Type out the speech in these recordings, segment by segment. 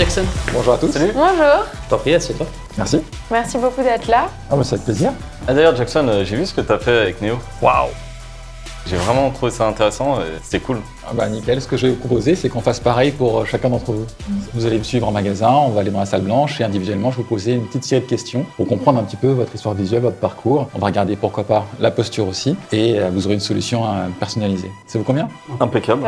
Jackson. Bonjour à tous. Salut. Bonjour. T'en prie, assieds-toi. Merci. Merci beaucoup d'être là. Ah bah c'est avec plaisir. Ah d'ailleurs Jackson, euh, j'ai vu ce que tu as fait avec Neo. Waouh J'ai vraiment trouvé ça intéressant et c'était cool. Ah bah nickel, ce que je vais vous proposer, c'est qu'on fasse pareil pour euh, chacun d'entre vous. Vous allez me suivre en magasin, on va aller dans la salle blanche et individuellement, je vais vous poser une petite série de questions pour comprendre un petit peu votre histoire visuelle, votre parcours. On va regarder pourquoi pas la posture aussi et euh, vous aurez une solution euh, personnalisée. Ça vous convient? Impeccable.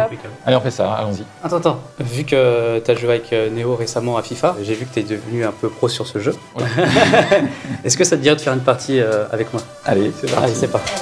Allez, on fait ça, allons-y. Attends, attends. Vu que tu as joué avec Neo récemment à FIFA, j'ai vu que tu es devenu un peu pro sur ce jeu. Voilà. Est-ce que ça te dirait de faire une partie avec moi? Allez, c'est parti. Allez, c'est parti.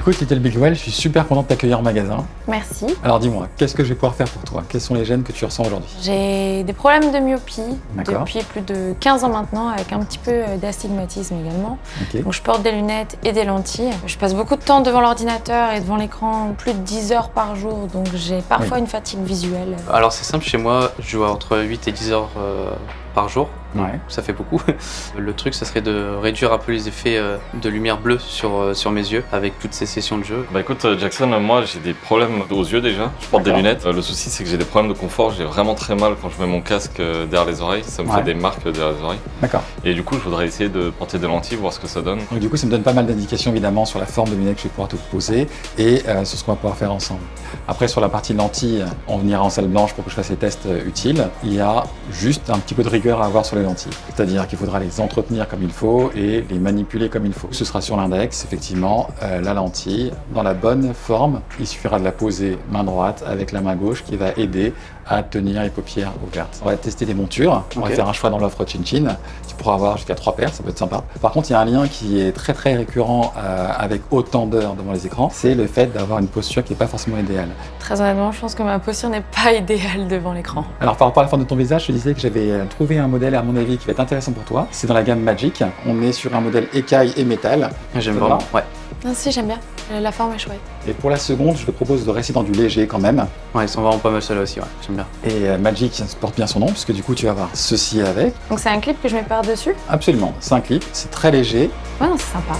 Écoute, Little Big Well, je suis super content de t'accueillir en magasin. Merci. Alors dis-moi, qu'est-ce que je vais pouvoir faire pour toi? Quels sont les gènes que tu ressens aujourd'hui? J'ai des problèmes de myopie depuis plus de 15 ans maintenant, avec un petit peu euh, d'astigmatisme également. Donc je porte des lunettes et des lentilles. Je passe beaucoup de temps devant l'ordinateur et devant l'écran, plus de 10 heures par jour, donc j'ai parfois une fatigue visuelle. Alors c'est simple, chez moi, je joue entre 8 et 10 heures euh, par jour. Ouais. Ça fait beaucoup. Le truc, ça serait de réduire un peu les effets euh, de lumière bleue sur, euh, sur mes yeux avec toutes ces sessions de jeu. Bah écoute euh, Jackson, moi j'ai des problèmes aux yeux déjà. Je porte des lunettes. Le souci c'est que j'ai des problèmes de confort. J'ai vraiment très mal quand je mets mon casque derrière les oreilles. Ça me Ouais. fait des marques derrière les oreilles. D'accord. Et du coup je voudrais essayer de porter des lentilles, voir ce que ça donne. Donc du coup, ça me donne pas mal d'indications évidemment sur la forme de lunettes que je vais pouvoir te proposer et euh, sur ce qu'on va pouvoir faire ensemble. Après, sur la partie lentilles, on ira en salle blanche pour que je fasse les tests utiles. Il y a juste un petit peu de rigueur à avoir sur les lentilles. C'est-à-dire qu'il faudra les entretenir comme il faut et les manipuler comme il faut. Ce sera sur l'index, effectivement, euh, la lentille dans la bonne forme. Il suffira de la poser main droite avec la main gauche qui va aider à tenir les paupières ouvertes. On va tester des montures. On va faire un choix dans l'offre Chin Chin. Tu pourras avoir jusqu'à trois paires, ça peut être sympa. Par contre, il y a un lien qui est très très récurrent euh, avec autant d'heures devant les écrans, c'est le fait d'avoir une posture qui n'est pas forcément idéale. Très honnêtement, je pense que ma posture n'est pas idéale devant l'écran. Alors par rapport à la forme de ton visage, je te disais que j'avais euh, trouvé un modèle à mon avis qui va être intéressant pour toi. C'est dans la gamme Magic. On est sur un modèle écaille et métal. J'aime Ça vraiment. Ouais. Non, si, j'aime bien. La forme est chouette. Et pour la seconde, je te propose de rester dans du léger quand même. ouais, ils sont vraiment pas mal ceux-là aussi. Ouais. J'aime bien. Et euh, Magic ça porte bien son nom, puisque du coup tu vas avoir ceci avec. Donc c'est un clip que je mets par-dessus? Absolument, c'est un clip, c'est très léger. Ouais, non, c'est sympa.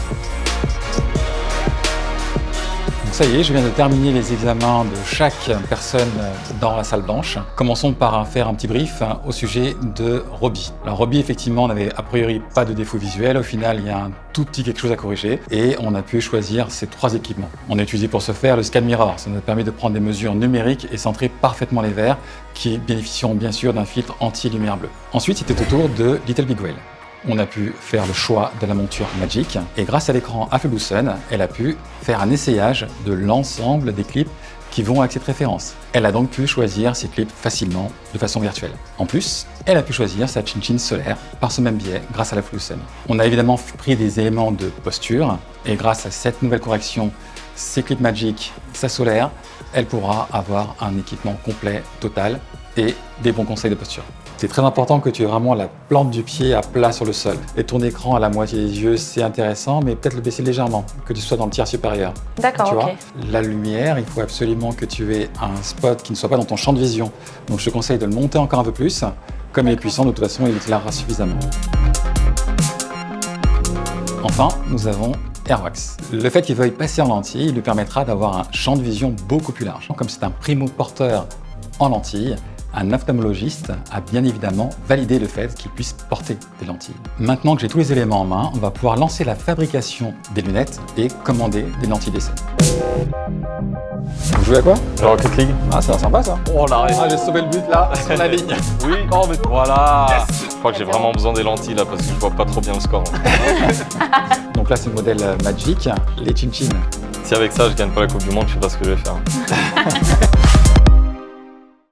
Ça y est, je viens de terminer les examens de chaque personne dans la salle blanche. Commençons par faire un petit brief hein, au sujet de Robbie. Alors Robbie, effectivement, n'avait a priori pas de défaut visuel. Au final, il y a un tout petit quelque chose à corriger et on a pu choisir ces trois équipements. On a utilisé pour ce faire le Scan Mirror. Ça nous permet de prendre des mesures numériques et centrer parfaitement les verres qui bénéficieront bien sûr d'un filtre anti-lumière bleue. Ensuite, c'était au tour de Little Big Whale. On a pu faire le choix de la monture Magic et grâce à l'écran Sun, elle a pu faire un essayage de l'ensemble des clips qui vont avec cette référence. Elle a donc pu choisir ses clips facilement de façon virtuelle. En plus, elle a pu choisir sa chin-chin solaire par ce même biais grâce à la Sun. On a évidemment pris des éléments de posture et grâce à cette nouvelle correction, ses clips Magic, sa solaire, elle pourra avoir un équipement complet, total et des bons conseils de posture. C'est très important que tu aies vraiment la plante du pied à plat sur le sol. Et ton écran à la moitié des yeux, c'est intéressant, mais peut-être le baisser légèrement, que tu sois dans le tiers supérieur. D'accord, tu ok. vois La lumière, il faut absolument que tu aies un spot qui ne soit pas dans ton champ de vision. Donc je te conseille de le monter encore un peu plus. Comme il est puissant, de toute façon, il éclairera suffisamment. Enfin, nous avons Airwax. Le fait qu'il veuille passer en lentille, il lui permettra d'avoir un champ de vision beaucoup plus large. Comme c'est un primo porteur en lentille, un ophtalmologiste a bien évidemment validé le fait qu'il puisse porter des lentilles. Maintenant que j'ai tous les éléments en main, on va pouvoir lancer la fabrication des lunettes et commander des lentilles d'essai. Vous jouez à quoi? Alors Rocket League Ah, c'est sympa ça Oh la Ah, j'ai sauvé le but là, sur la ligne Oui, oh mais voilà Je crois que j'ai vraiment besoin des lentilles là parce que je vois pas trop bien le score. Donc là, c'est le modèle euh, Magic, les chin-chin. Si avec ça je gagne pas la Coupe du Monde, je sais pas ce que je vais faire.